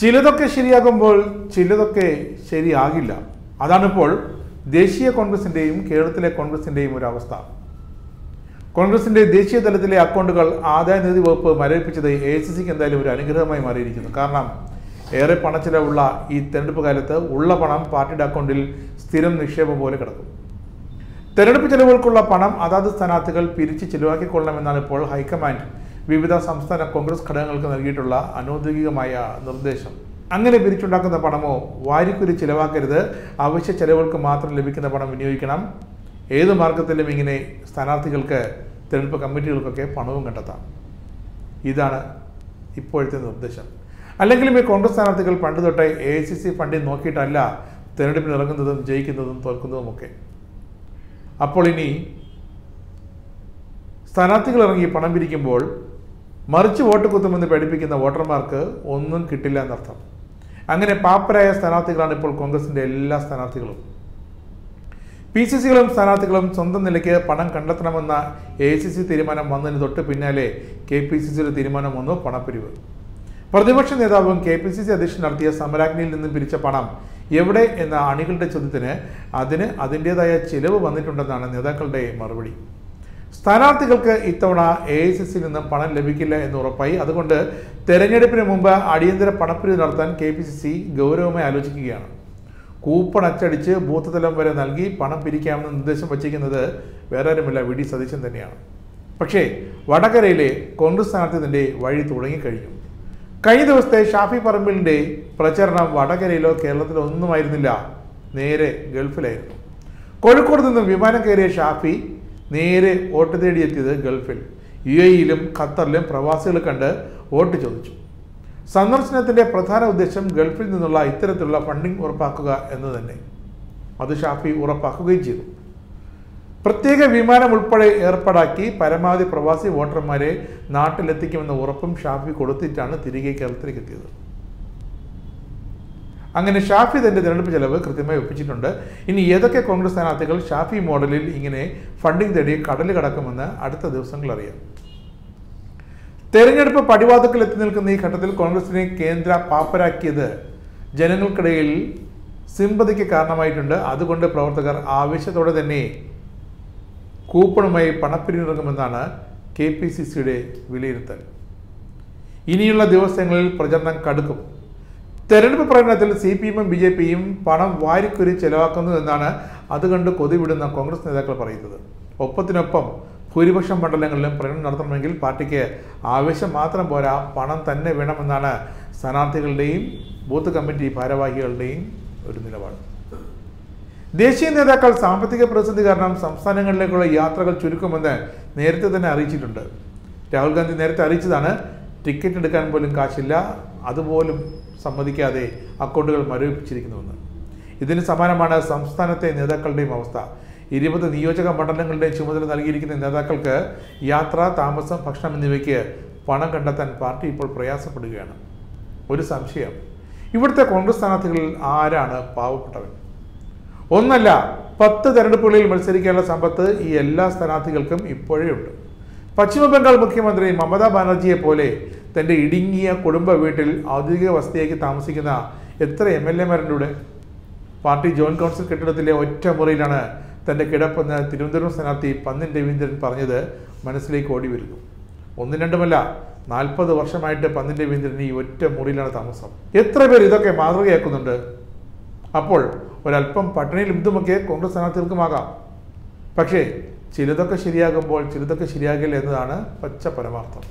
ചിലതൊക്കെ ശരിയാകുമ്പോൾ ചിലതൊക്കെ ശരിയാകില്ല. അതാണിപ്പോൾ ദേശീയ കോൺഗ്രസിന്റെയും കേരളത്തിലെ കോൺഗ്രസിന്റെയും ഒരു അവസ്ഥ. കോൺഗ്രസിന്റെ ദേശീയ തലത്തിലെ അക്കൗണ്ടുകൾ ആദായ നികുതി വകുപ്പ് മരവിപ്പിച്ചത് എ സി സിക്ക് എന്തായാലും ഒരു അനുഗ്രഹമായി മാറിയിരിക്കുന്നു. കാരണം ഏറെ പണച്ചിലവുള്ള ഈ തെരഞ്ഞെടുപ്പ് കാലത്ത് ഉള്ള പണം പാർട്ടിയുടെ അക്കൗണ്ടിൽ സ്ഥിരം നിക്ഷേപം പോലെ കിടക്കും. തെരഞ്ഞെടുപ്പ് ചെലവുകൾക്കുള്ള പണം അതാത് സ്ഥാനാർത്ഥികൾ പിരിച്ച് ചിലവാക്കിക്കൊള്ളണമെന്നാണ് ഇപ്പോൾ ഹൈക്കമാൻഡ്. വിവിധ സംസ്ഥാന കോൺഗ്രസ് ഘടകങ്ങൾക്ക് നൽകിയിട്ടുള്ള അനൗദ്യോഗികമായ നിർദ്ദേശം. അങ്ങനെ പിരിച്ചുണ്ടാക്കുന്ന പണമോ വാരിക്കുരി ചിലവാക്കരുത്. അവശ്യ ചെലവുകൾക്ക് മാത്രം ലഭിക്കുന്ന പണം വിനിയോഗിക്കണം. ഏത് മാർഗത്തിലും ഇങ്ങനെ സ്ഥാനാർത്ഥികൾക്ക് തിരഞ്ഞെടുപ്പ് കമ്മിറ്റികൾക്കൊക്കെ പണവും കണ്ടെത്താം. ഇതാണ് ഇപ്പോഴത്തെ നിർദ്ദേശം. അല്ലെങ്കിലും ഈ കോൺഗ്രസ് സ്ഥാനാർത്ഥികൾ പണ്ട് തൊട്ടേ എ ഐ സി സി ഫണ്ടിൽ നോക്കിയിട്ടല്ല തെരഞ്ഞെടുപ്പിന് ഇറങ്ങുന്നതും ജയിക്കുന്നതും തോൽക്കുന്നതുമൊക്കെ. അപ്പോൾ ഇനി സ്ഥാനാർത്ഥികൾ ഇറങ്ങി പണം പിരിക്കുമ്പോൾ മറിച്ച് വോട്ട് കുത്തുമെന്ന് പഠിപ്പിക്കുന്ന വോട്ടർമാർക്ക് ഒന്നും കിട്ടില്ല എന്നർത്ഥം. അങ്ങനെ പാപ്പരായ സ്ഥാനാർത്ഥികളാണ് ഇപ്പോൾ കോൺഗ്രസിന്റെ എല്ലാ സ്ഥാനാർത്ഥികളും. പി സി സികളും സ്ഥാനാർത്ഥികളും സ്വന്തം നിലയ്ക്ക് പണം കണ്ടെത്തണമെന്ന എ സി സി തീരുമാനം വന്നതിന് തൊട്ട് പിന്നാലെ കെ പി സി സിയുടെ തീരുമാനം വന്നു പണപ്പിരിവ്. പ്രതിപക്ഷ നേതാവും കെ പി സി സി അധ്യക്ഷൻ നടത്തിയ സമരാജ്ഞിയിൽ നിന്നും പിരിച്ച പണം എവിടെ എന്ന അണികളുടെ ചോദ്യത്തിന് അതിന് അതിന്റെതായ ചിലവ് വന്നിട്ടുണ്ടെന്നാണ് നേതാക്കളുടെ മറുപടി. സ്ഥാനാർത്ഥികൾക്ക് ഇത്തവണ എ ഐ സി സിയിൽ നിന്നും പണം ലഭിക്കില്ല എന്ന് ഉറപ്പായി. അതുകൊണ്ട് തെരഞ്ഞെടുപ്പിന് മുമ്പ് അടിയന്തര പണപ്പിരിവ് നടത്താൻ കെ പി സി സി ഗൗരവമായി ആലോചിക്കുകയാണ്. കൂപ്പൺ അച്ചടിച്ച് ബൂത്ത് വരെ നൽകി പണം പിരിക്കാമെന്ന് നിർദ്ദേശം വച്ചിരിക്കുന്നത് വേറെ ആരുമില്ല വി. ഡി. സതീശൻ തന്നെയാണ്. പക്ഷേ വടകരയിലെ കോൺഗ്രസ് സ്ഥാനാർത്ഥിന്റെ വഴി തുടങ്ങിക്കഴിഞ്ഞു. കഴിഞ്ഞ ദിവസത്തെ ഷാഫി പറമ്പിലിന്റെ പ്രചരണം വടകരയിലോ കേരളത്തിലോ ഒന്നുമായിരുന്നില്ല. നേരെ ഗൾഫിലായിരുന്നു. കോഴിക്കോട് നിന്നും വിമാനം കയറിയ ഷാഫി നേരെ വോട്ട് തേടിയെത്തിയത് ഗൾഫിൽ. യു എയിലും ഖത്തറിലും പ്രവാസികൾ കണ്ട് വോട്ട് ചോദിച്ചു. സന്ദർശനത്തിന്റെ പ്രധാന ഉദ്ദേശം ഗൾഫിൽ നിന്നുള്ള ഇത്തരത്തിലുള്ള ഫണ്ടിംഗ് ഉറപ്പാക്കുക എന്ന് തന്നെ. അത് ഷാഫി ഉറപ്പാക്കുകയും ചെയ്തു. പ്രത്യേക വിമാനം ഉൾപ്പെടെ ഏർപ്പാടാക്കി പരമാവധി പ്രവാസി വോട്ടർമാരെ നാട്ടിലെത്തിക്കുമെന്ന ഉറപ്പും ഷാഫി കൊടുത്തിട്ടാണ് തിരികെ കേരളത്തിലേക്ക് എത്തിയത്. അങ്ങനെ ഷാഫി തന്റെ തെരഞ്ഞെടുപ്പ് ചെലവ് കൃത്യമായി ഒപ്പിച്ചിട്ടുണ്ട്. ഇനി ഏതൊക്കെ കോൺഗ്രസ് സ്ഥാനാർത്ഥികൾ ഷാഫി മോഡലിൽ ഇങ്ങനെ ഫണ്ടിംഗ് തേടി കടൽ കടക്കുമെന്ന് അടുത്ത ദിവസങ്ങൾ അറിയാം. തെരഞ്ഞെടുപ്പ് പടിവാതുക്കൽ എത്തി നിൽക്കുന്ന ഈ ഘട്ടത്തിൽ കോൺഗ്രസിനെ കേന്ദ്ര പാപ്പരാക്കിയത് ജനങ്ങൾക്കിടയിൽ സിമ്പതിക്ക് കാരണമായിട്ടുണ്ട്. അതുകൊണ്ട് പ്രവർത്തകർ ആവേശത്തോടെ തന്നെ കൂപ്പണുമായി പണപ്പിരിഞ്ഞിറങ്ങുമെന്നാണ് കെ പി സി സിയുടെ വിലയിരുത്തൽ. ഇനിയുള്ള ദിവസങ്ങളിൽ പ്രചരണം കടുക്കും. തെരഞ്ഞെടുപ്പ് പ്രകടനത്തിൽ സി പി എമ്മും ബി ജെ പിയും പണം വാരിക്കുരി ചെലവാക്കുന്നു എന്നാണ് അത് കൊതിവിടുന്ന കോൺഗ്രസ് നേതാക്കൾ പറയുന്നത്. ഒപ്പത്തിനൊപ്പം ഭൂരിപക്ഷം മണ്ഡലങ്ങളിലും പ്രകടനം നടത്തണമെങ്കിൽ പാർട്ടിക്ക് ആവശ്യം മാത്രം പോരാ പണം തന്നെ വേണമെന്നാണ് സ്ഥാനാർത്ഥികളുടെയും ബൂത്ത് കമ്മിറ്റി ഭാരവാഹികളുടെയും ഒരു നിലപാട്. ദേശീയ നേതാക്കൾ സാമ്പത്തിക പ്രതിസന്ധി കാരണം സംസ്ഥാനങ്ങളിലേക്കുള്ള യാത്രകൾ ചുരുക്കുമെന്ന് നേരത്തെ തന്നെ അറിയിച്ചിട്ടുണ്ട്. രാഹുൽ ഗാന്ധി നേരത്തെ അറിയിച്ചതാണ് ടിക്കറ്റ് എടുക്കാൻ പോലും കാശില്ല. അതുപോലും സമ്മതിക്കാതെ അക്കൗണ്ടുകൾ മരവിപ്പിച്ചിരിക്കുന്നുവെന്ന് ഇതിന് സമാനമാണ് സംസ്ഥാനത്തെ നേതാക്കളുടെയും അവസ്ഥ. ഇരുപത് നിയോജക മണ്ഡലങ്ങളുടെയും ചുമതല നൽകിയിരിക്കുന്ന നേതാക്കൾക്ക് യാത്ര താമസം ഭക്ഷണം എന്നിവയ്ക്ക് പണം കണ്ടെത്താൻ പാർട്ടി ഇപ്പോൾ പ്രയാസപ്പെടുകയാണ്. ഒരു സംശയം. ഇവിടുത്തെ കോൺഗ്രസ് സ്ഥാനാർത്ഥികളിൽ ആരാണ് പാവപ്പെട്ടവൻ? ഒന്നല്ല പത്ത് തെരഞ്ഞെടുപ്പുകളിൽ മത്സരിക്കാനുള്ള സമ്പത്ത് ഈ എല്ലാ സ്ഥാനാർത്ഥികൾക്കും ഇപ്പോഴേ ഉണ്ട്. പശ്ചിമ ബംഗാൾ മുഖ്യമന്ത്രി മമതാ ബാനർജിയെ പോലെ തന്റെ ഇടുങ്ങിയ കുടുംബ വീട്ടിൽ ഔദ്യോഗിക വസതിയേക്ക് താമസിക്കുന്ന എത്ര എം എൽ എമാരുടെ കൂടെ പാർട്ടി ജോയിന്റ് കൗൺസിൽ കെട്ടിടത്തിലെ ഒറ്റ മുറിയിലാണ് തന്റെ കിടപ്പെന്ന് തിരുവനന്തപുരം സ്ഥാനാർത്ഥി പന്നിൻ രവീന്ദ്രൻ പറഞ്ഞത് മനസ്സിലേക്ക് ഓടി വരുന്നു. ഒന്നും രണ്ടുമല്ല നാൽപ്പത് വർഷമായിട്ട് പന്നിൻ രവീന്ദ്രൻ ഈ ഒറ്റ മുറിയിലാണ് താമസം. എത്ര പേർ ഇതൊക്കെ മാതൃകയാക്കുന്നുണ്ട്? അപ്പോൾ ഒരല്പം പട്ടിണിയിൽ ഇതുമൊക്കെ കോൺഗ്രസ് സ്ഥാനാർത്ഥികൾക്കുമാകാം പക്ഷേ ചിലതൊക്കെ ശരിയാകുമ്പോൾ ചിലതൊക്കെ ശരിയാകില്ല എന്നതാണ് പച്ച പരമാർത്ഥം.